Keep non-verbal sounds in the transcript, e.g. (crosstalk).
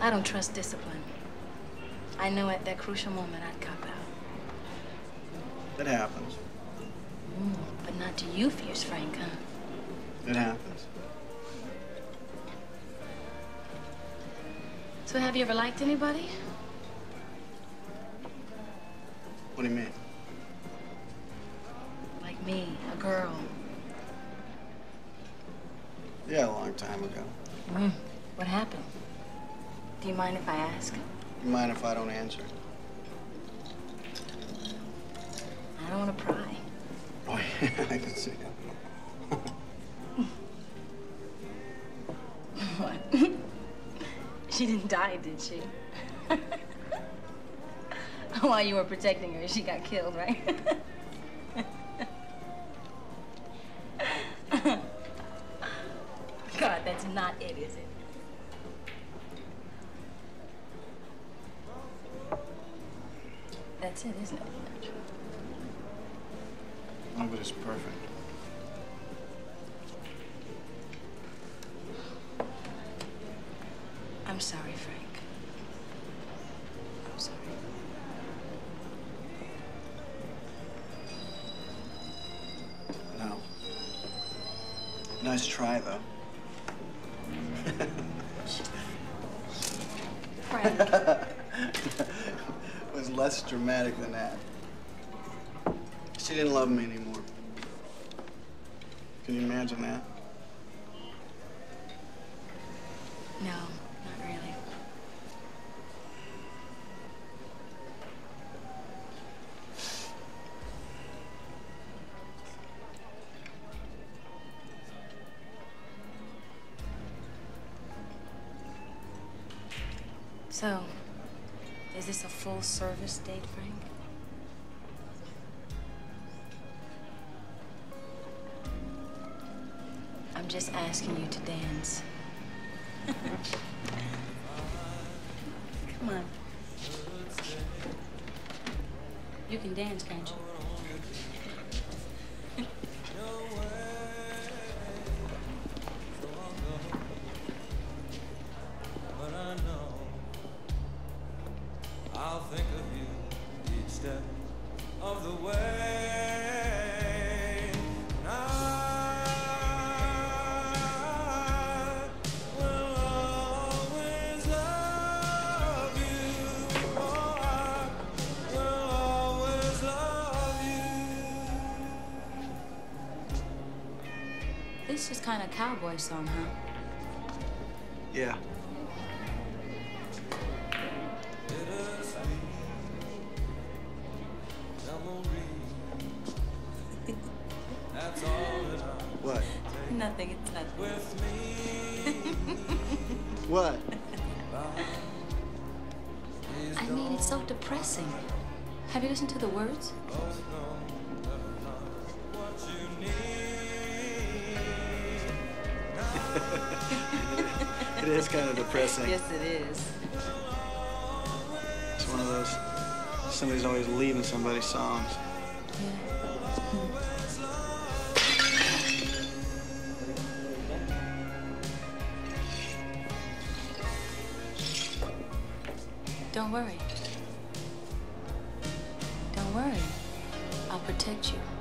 I don't trust discipline. I know at that crucial moment I'd cop out. It happens. Mm, but not to you, Fierce Frank, huh? It happens. So have you ever liked anybody? What do you mean? Like me, a girl. Yeah, a long time ago. Mm. What happened? Do you mind if I ask? You mind if I don't answer? I don't want to pry. Oh, (laughs) yeah, I can see it. what? (laughs) she didn't die, did she? (laughs) While you were protecting her, she got killed, right? God, that's not it, is it? That's it, isn't it? Nobody's perfect. I'm sorry, Frank. I'm sorry. No. Nice try, though. Frank. (laughs) was less dramatic than that. She didn't love me anymore. Can you imagine that? No, not really. So, is this a full service date, Frank? I'm just asking you to dance. (laughs) Come on. You can dance, can't you? Think of you each step of the way. And I will always love you. Oh, I will always love you. This is kind of cowboy song, huh? Yeah. What? Nothing, it's nothing. with me. What? I mean, it's so depressing. Have you listened to the words? It is kind of depressing. Yes, it is. It's one of those, somebody's always leaving somebody's songs. Hmm. Don't worry. Don't worry. I'll protect you.